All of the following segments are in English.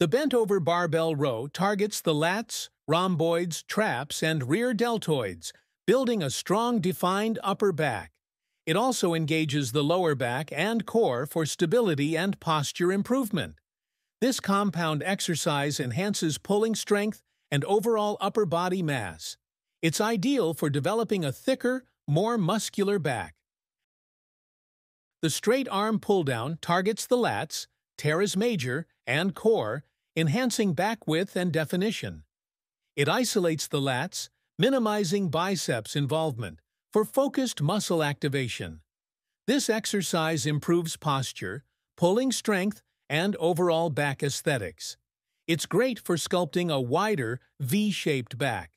The bent-over barbell row targets the lats, rhomboids, traps, and rear deltoids, building a strong defined upper back. It also engages the lower back and core for stability and posture improvement. This compound exercise enhances pulling strength and overall upper body mass. It's ideal for developing a thicker, more muscular back. The straight arm pull-down targets the lats, teres major, and core, enhancing back width and definition. It isolates the lats, minimizing biceps involvement for focused muscle activation. This exercise improves posture, pulling strength, and overall back aesthetics. It's great for sculpting a wider, V-shaped back.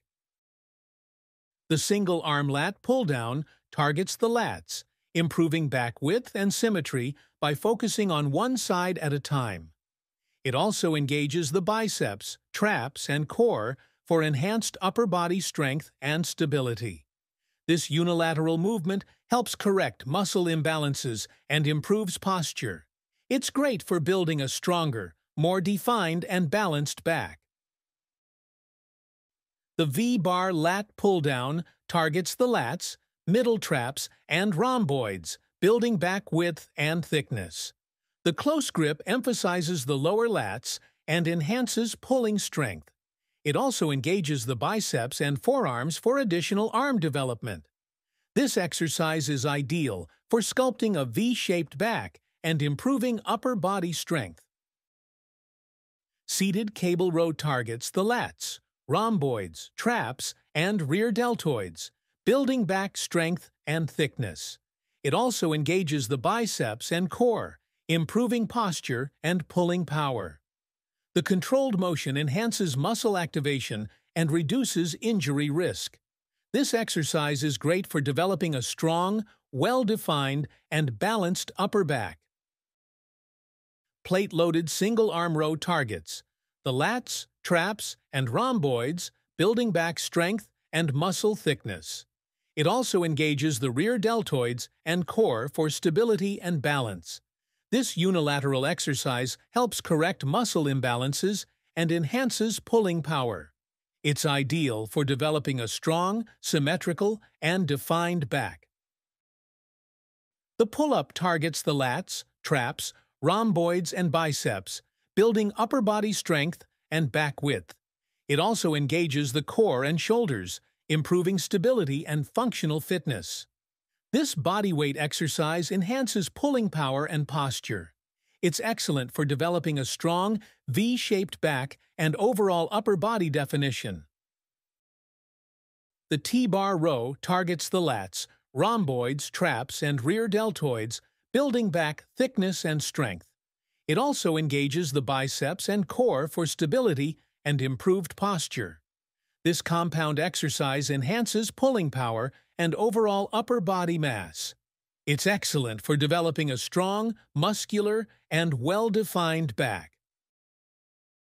The single arm lat pull-down targets the lats, improving back width and symmetry by focusing on one side at a time. It also engages the biceps, traps, and core for enhanced upper body strength and stability. This unilateral movement helps correct muscle imbalances and improves posture. It's great for building a stronger, more defined and balanced back. The V-bar lat pull-down targets the lats, middle traps, and rhomboids, building back width and thickness. The close grip emphasizes the lower lats and enhances pulling strength. It also engages the biceps and forearms for additional arm development. This exercise is ideal for sculpting a V-shaped back and improving upper body strength. Seated cable row targets the lats, rhomboids, traps, and rear deltoids, building back strength and thickness. It also engages the biceps and core, improving posture and pulling power. The controlled motion enhances muscle activation and reduces injury risk. This exercise is great for developing a strong, well-defined, and balanced upper back. Plate-loaded single-arm row targets, the lats, traps, and rhomboids, building back strength and muscle thickness. It also engages the rear deltoids and core for stability and balance. This unilateral exercise helps correct muscle imbalances and enhances pulling power. It's ideal for developing a strong, symmetrical, and defined back. The pull-up targets the lats, traps, rhomboids, and biceps, building upper body strength and back width. It also engages the core and shoulders, improving stability and functional fitness. This bodyweight exercise enhances pulling power and posture. It's excellent for developing a strong, V-shaped back and overall upper body definition. The T-bar row targets the lats, rhomboids, traps, and rear deltoids, building back thickness and strength. It also engages the biceps and core for stability and improved posture. This compound exercise enhances pulling power and overall upper body mass. It's excellent for developing a strong, muscular, and well-defined back.